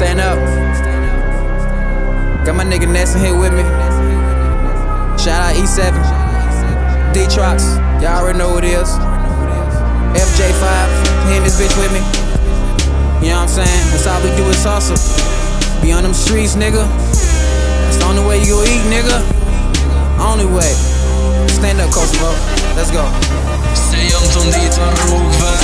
Stand up. Got my nigga Nesson here with me. Shout out E7. Detrox. Y'all already know who it is. FJ5. He in this bitch with me. You know what I'm saying? That's all we do is hustle. Be on them streets, nigga. That's the only way you gon' eat, nigga. Only way. Stand up, Kosovo. Let's go. Se jam të nditën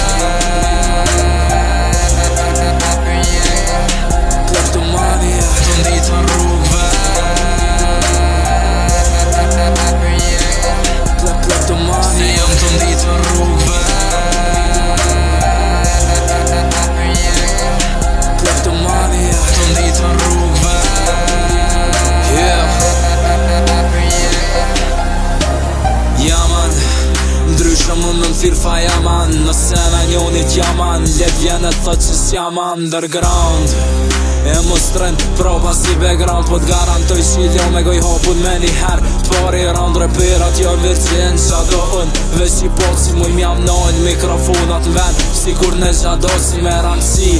më në firfa jaman Në njonit jaman Let vjenë të që s'jaman Underground E më strën proba si background Po t'garantoj si ljo me goj hapun me një her Pari rand reperat jo virgin Qa do unë Veç si pot si muj mjam nojnë Mikrofonat në ven Si kur në gjado si me randsi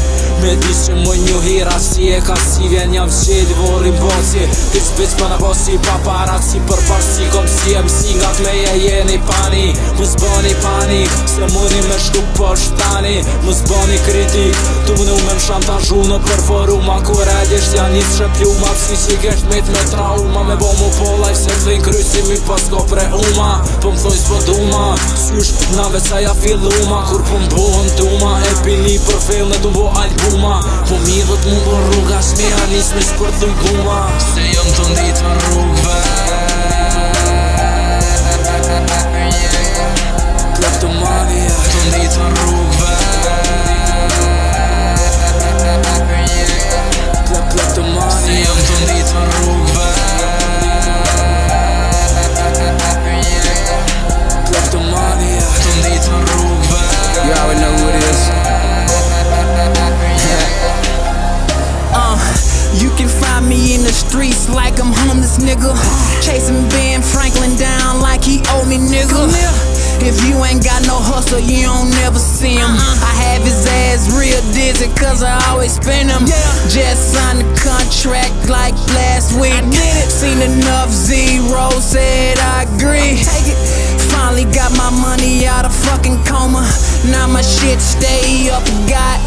Me di që muj një hira Si e ka si vjen jam qedi vorin boci Ti s'bic për në bosi paparat Si për parsi kom si MC Nga t'me je jeni pani Mus bani panik. Se muni me shku poshtani Mus bani kritik. Tu më me më shantazhu në përforuma Ku realisht janë një shëpjuma Fizikisht mit me trauma Me bo mu polaj se këthin krysimi Pasko pre uma Po më thoj s'po duma Sysh na veca ja filluma Kur po më bohën tuma E pini për film dhe të mbo albuma. Po mi dhët mu bo rruga Shmi anis me s'për thuj guma Se jëm të ndit në rrugve Chasing Ben Franklin down like he owe me, nigga. If you ain't got no hustle, you don't never see him. I have his ass real dizzy, cause I always spin him. Just signed a contract like last week. Seen enough zeros, said I agree. Finally got my money out of fucking. Now my shit stay up, got.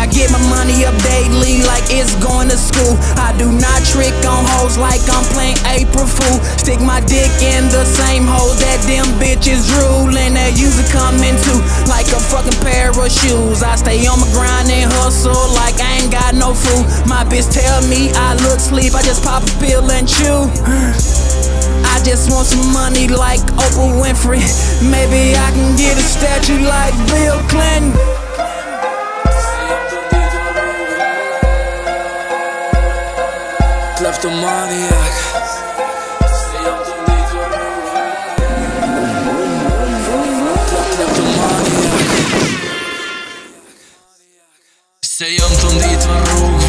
I get my money up daily like it's going to school. I do not trick on hoes like I'm playing April Fool. Stick my dick in the same hole that them bitches rule. And they usually come into like a fucking pair of shoes. I stay on my grind and hustle like I ain't got no food. My bitch tell me I look sleep, I just pop a pill and chew. I just want some money like Oprah Winfrey. Maybe I can get a statue like Bill Clinton. Kleptomaniac. Kleptomaniac. Se jam të nditur rrugë